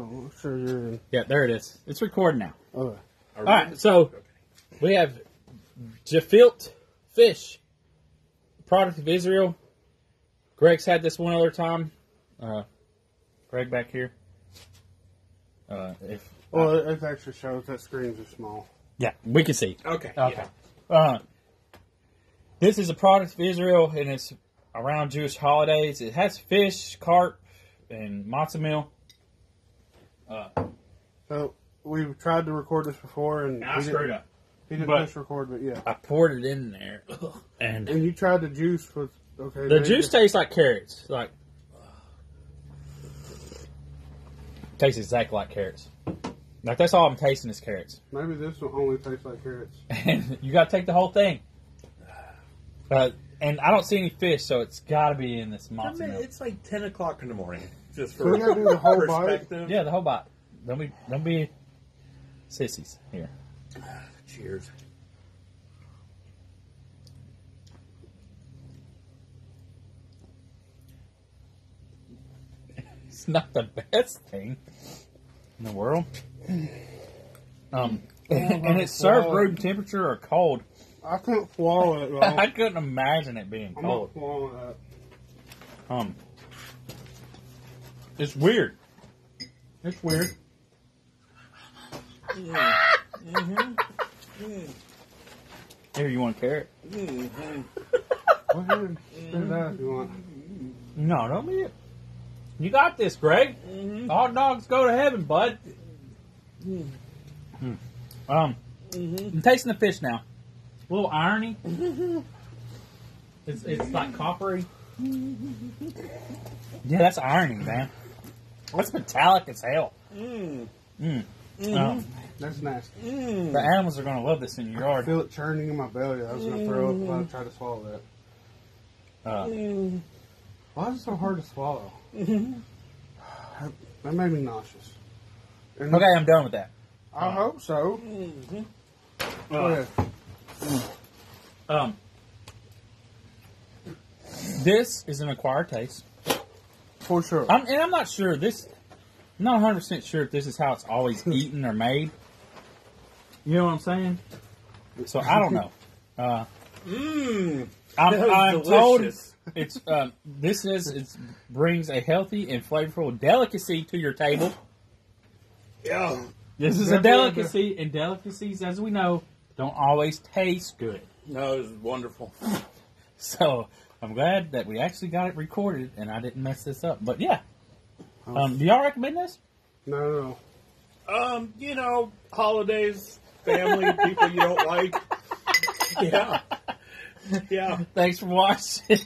Oh, sure you're. Yeah, there it is. It's recording now. Okay. All right, so we have gefilte fish, product of Israel. Greg's had this one other time. Uh, Greg back here. Uh, if Well, it, it actually shows that screens are small. yeah, we can see. Okay. Okay. Uh, this is a product of Israel, and it's around Jewish holidays. It has fish, carp, and matzah meal. Uh, So we've tried to record this before, and I screwed didn't, up. he didn't But- push record, but yeah. I poured it in there, and And you tried the juice with okay. the maybe- juice tastes like carrots. Like tastes exactly like carrots. Like that's all I'm tasting is carrots, Maybe this will only taste like carrots. and you got to take the whole thing. Uh, and I don't see any fish, so it's got to be in this I mean, it's like 10 o'clock in the morning. Just So for we gotta do the whole bite. perspective. Yeah, the whole bite. Don't be don't be sissies here. Cheers. It's not the best thing in the world. Um, and it's served it. room temperature or cold. I can't swallow it, I couldn't imagine it being I'm cold. not swallowing that. Um, it's weird. It's weird. Here, you want a carrot? Go ahead and spit it out if you want. No, don't be it. You got this, Greg. All dogs go to heaven, bud. Hmm. Um, I'm tasting the fish now. A little irony. It's, it's like coppery. Yeah, that's irony, man. That's metallic as hell. Mm. Um, That's nasty. the animals are gonna love this in your yard. I feel it churning in my belly. I was gonna throw up if I tried to swallow that. Uh, Why is it so hard to swallow? that, that made me nauseous. And okay, I'm done with that. I hope so. Go ahead. Um, this is an acquired taste. For sure. I'm, and I'm not sure this. I'm not 100 percent sure if this is how it's always eaten or made. You know what I'm saying? So I don't know. Uh, Mmm. I'm, That was I'm told delicious. it's um, this is it brings a healthy and flavorful delicacy to your table. Yeah. This is a delicacy, and delicacies, as we know, don't always taste good. No, it was wonderful. So I'm glad that we actually got it recorded and I didn't mess this up. But yeah, um, do y'all recommend this? No, no. Um, you know, holidays, family, people you don't like. Yeah. Yeah. Thanks for watching.